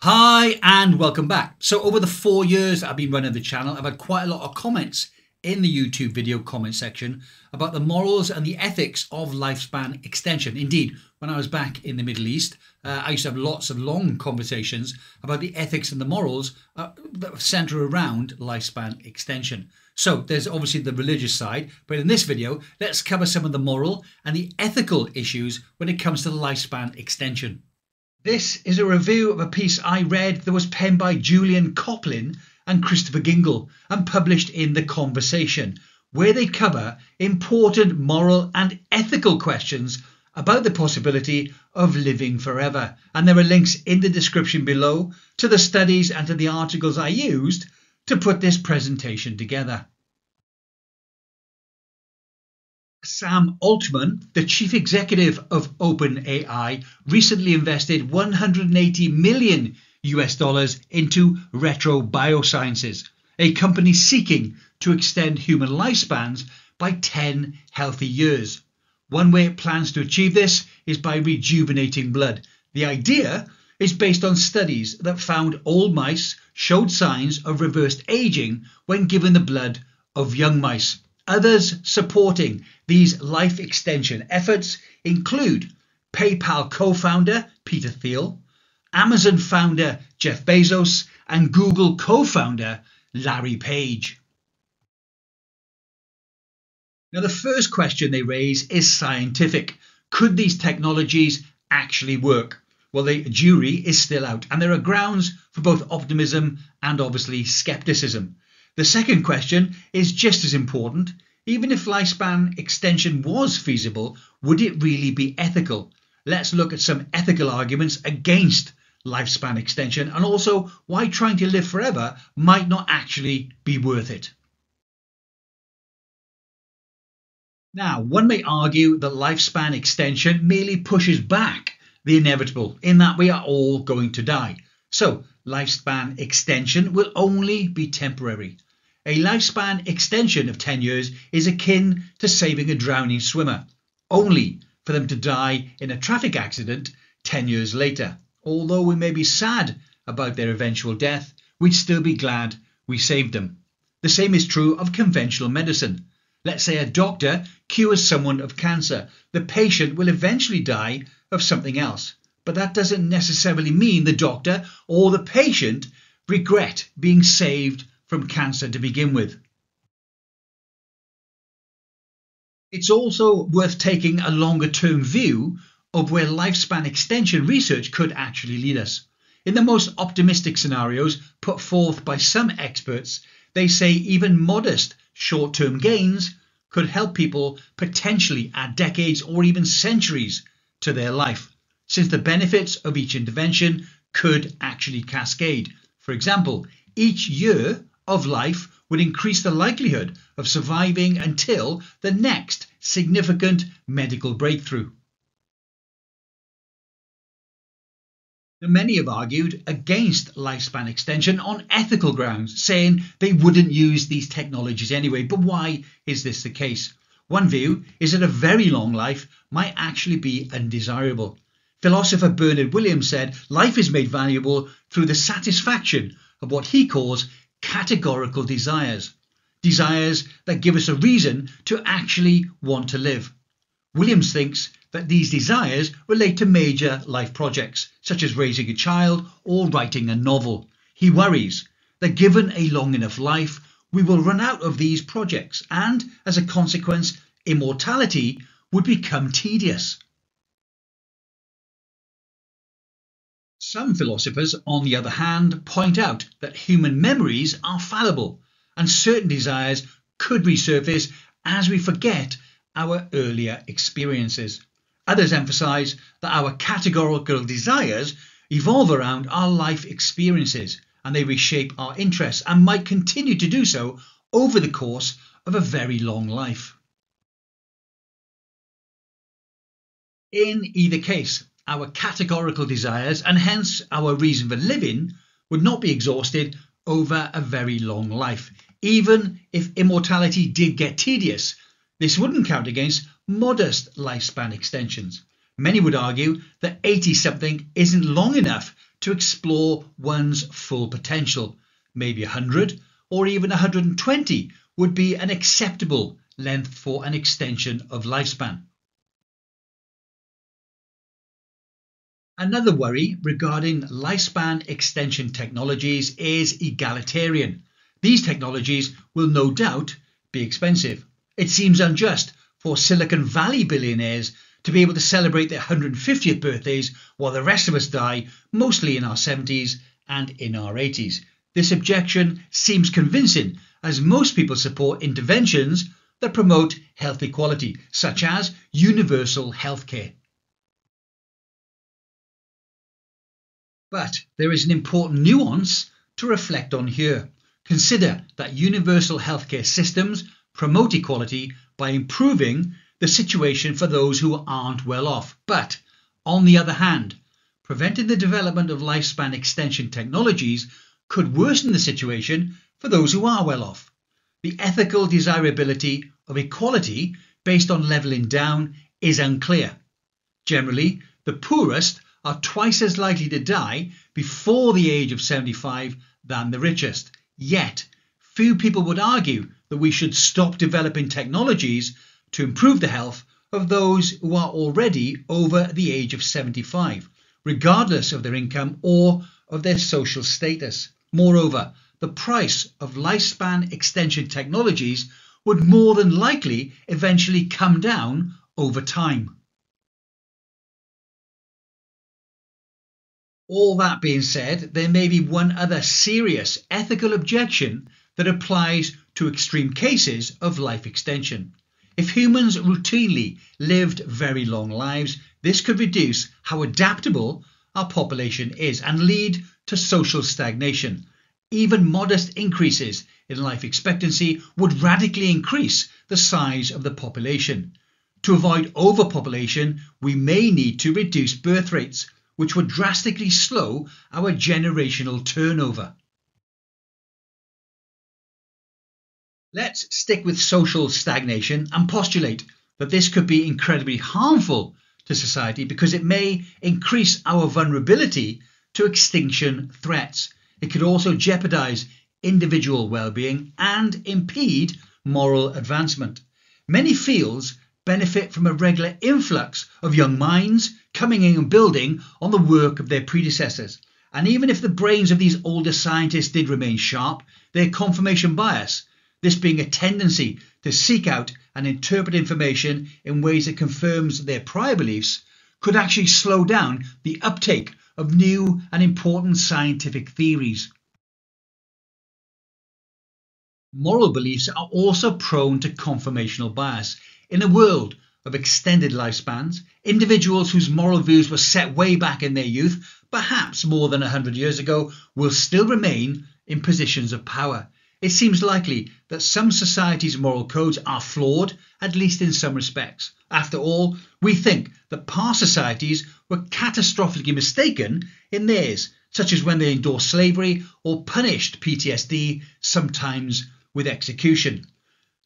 Hi and welcome back. So over the four years I've been running the channel, I've had quite a lot of comments in the YouTube video comment section about the morals and the ethics of lifespan extension. Indeed, when I was back in the Middle East, uh, I used to have lots of long conversations about the ethics and the morals uh, that centre around lifespan extension. So there's obviously the religious side, but in this video, let's cover some of the moral and the ethical issues when it comes to lifespan extension. This is a review of a piece I read that was penned by Julian Koplin and Christopher Gyngell and published in The Conversation, where they cover important moral and ethical questions about the possibility of living forever. And there are links in the description below to the studies and to the articles I used to put this presentation together. Sam Altman, the chief executive of OpenAI, recently invested 180 million US dollars into Retro Biosciences, a company seeking to extend human lifespans by 10 healthy years. One way it plans to achieve this is by rejuvenating blood. The idea is based on studies that found old mice showed signs of reversed aging when given the blood of young mice. Others supporting these life extension efforts include PayPal co founder Peter Thiel, Amazon founder Jeff Bezos, and Google co founder Larry Page. Now, the first question they raise is scientific. Could these technologies actually work? Well, the jury is still out, and there are grounds for both optimism and obviously skepticism. The second question is just as important. Even if lifespan extension was feasible, would it really be ethical? Let's look at some ethical arguments against lifespan extension and also why trying to live forever might not actually be worth it. Now, one may argue that lifespan extension merely pushes back the inevitable in that we are all going to die. So, lifespan extension will only be temporary. A lifespan extension of 10 years is akin to saving a drowning swimmer, only for them to die in a traffic accident 10 years later. Although we may be sad about their eventual death, we'd still be glad we saved them. The same is true of conventional medicine. Let's say a doctor cures someone of cancer. The patient will eventually die of something else. But that doesn't necessarily mean the doctor or the patient regret being saved from cancer to begin with. It's also worth taking a longer term view of where lifespan extension research could actually lead us. In the most optimistic scenarios put forth by some experts, they say even modest short term gains could help people potentially add decades or even centuries to their life, since the benefits of each intervention could actually cascade. For example, each year of life would increase the likelihood of surviving until the next significant medical breakthrough. Now, many have argued against lifespan extension on ethical grounds, saying they wouldn't use these technologies anyway. But why is this the case? One view is that a very long life might actually be undesirable. Philosopher Bernard Williams said life is made valuable through the satisfaction of what he calls categorical desires, desires that give us a reason to actually want to live. Williams thinks that these desires relate to major life projects, such as raising a child or writing a novel. He worries that given a long enough life, we will run out of these projects, and as a consequence, immortality would become tedious. Some philosophers, on the other hand, point out that human memories are fallible and certain desires could resurface as we forget our earlier experiences. Others emphasize that our categorical desires evolve around our life experiences and they reshape our interests and might continue to do so over the course of a very long life. In either case, our categorical desires and hence our reason for living would not be exhausted over a very long life. Even if immortality did get tedious, this wouldn't count against modest lifespan extensions. Many would argue that 80 something isn't long enough to explore one's full potential. Maybe 100 or even 120 would be an acceptable length for an extension of lifespan. Another worry regarding lifespan extension technologies is egalitarian. These technologies will no doubt be expensive. It seems unjust for Silicon Valley billionaires to be able to celebrate their 150th birthdays while the rest of us die, mostly in our 70s and in our 80s. This objection seems convincing as most people support interventions that promote health equality, such as universal healthcare. But there is an important nuance to reflect on here. Consider that universal healthcare systems promote equality by improving the situation for those who aren't well off. But on the other hand, preventing the development of lifespan extension technologies could worsen the situation for those who are well off. The ethical desirability of equality based on levelling down is unclear. Generally, the poorest are twice as likely to die before the age of 75 than the richest. Yet, few people would argue that we should stop developing technologies to improve the health of those who are already over the age of 75, regardless of their income or of their social status. Moreover, the price of lifespan extension technologies would more than likely eventually come down over time. All that being said, there may be one other serious ethical objection that applies to extreme cases of life extension. If humans routinely lived very long lives, this could reduce how adaptable our population is and lead to social stagnation. Even modest increases in life expectancy would radically increase the size of the population. To avoid overpopulation, we may need to reduce birth rates, which would drastically slow our generational turnover. Let's stick with social stagnation and postulate that this could be incredibly harmful to society because it may increase our vulnerability to extinction threats. It could also jeopardize individual well-being and impede moral advancement. Many fields benefit from a regular influx of young minds coming in and building on the work of their predecessors. And even if the brains of these older scientists did remain sharp, their confirmation bias, this being a tendency to seek out and interpret information in ways that confirms their prior beliefs, could actually slow down the uptake of new and important scientific theories. Moral beliefs are also prone to confirmational bias. In a world of extended lifespans, individuals whose moral views were set way back in their youth, perhaps more than 100 years ago, will still remain in positions of power. It seems likely that some societies' moral codes are flawed, at least in some respects. After all, we think that past societies were catastrophically mistaken in theirs, such as when they endorsed slavery or punished PTSD, sometimes with execution.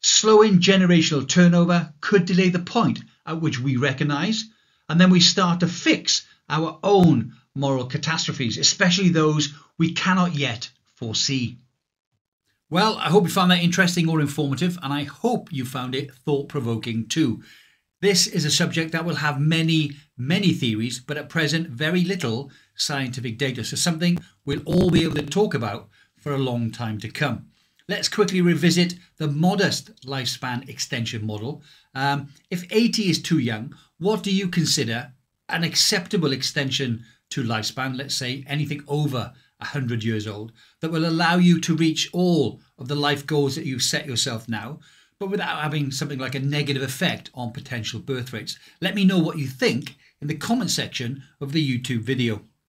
Slowing generational turnover could delay the point at which we recognise, and then we start to fix our own moral catastrophes, especially those we cannot yet foresee. Well, I hope you found that interesting or informative, and I hope you found it thought provoking too. This is a subject that will have many, many theories, but at present, very little scientific data. So, something we'll all be able to talk about for a long time to come. Let's quickly revisit the modest lifespan extension model. Um, if 80 is too young, what do you consider an acceptable extension to lifespan? Let's say anything over 100 years old that will allow you to reach all of the life goals that you've set yourself now, but without having something like a negative effect on potential birth rates. Let me know what you think in the comment section of the YouTube video.